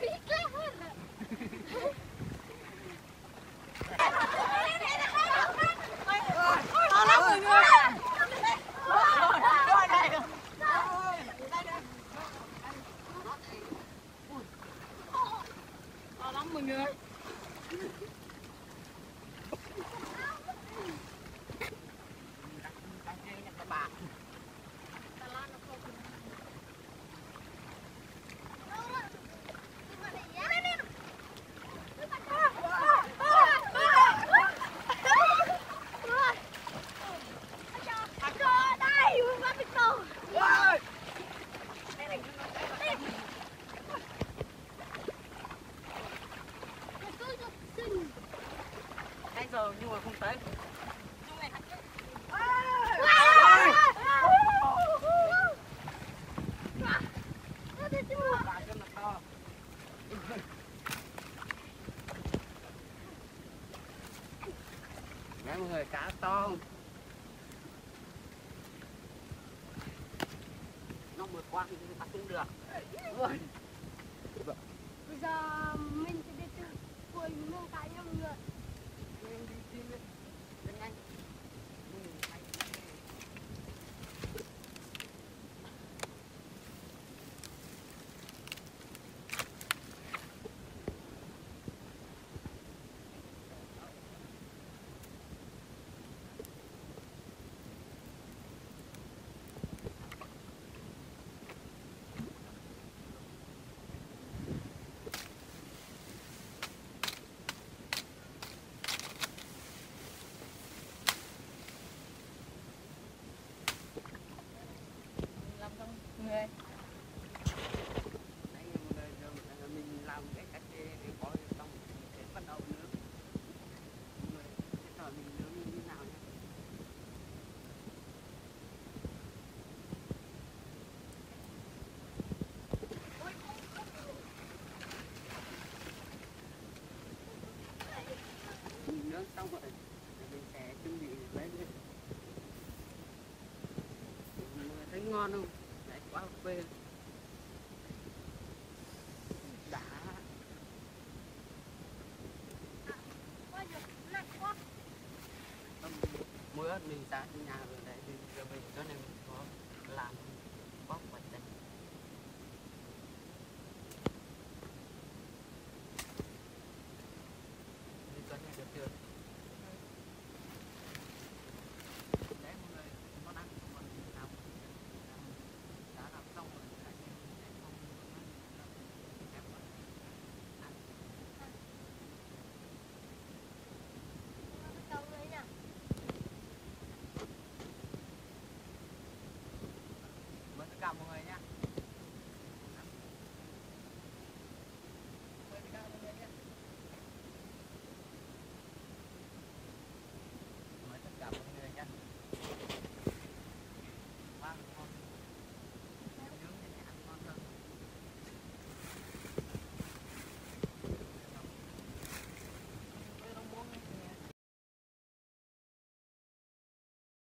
to lắm mọi người to nhưng mà không tới Bà người cá to không? Nó vượt qua thì bắt cũng được Bây giờ mình sẽ đi từ cuối nương cái nhau người Lên đi, đi lên. Lên nhanh. Ừ, hay. làm xong người Đấy, mọi người, giờ mình làm cái cách để để có xong để bắt đầu nướng. Mọi người, bây giờ mình nướng như thế nào nhé? Mình nướng xong rồi mình sẽ chuẩn bị lấy lên. Người thấy ngon không? quăng đã, đá mưa mình ra nhà rồi đấy giờ mình cho nên mình có làm bóc bạch